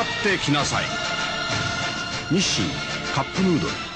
ってきなさい。日清カップヌードル。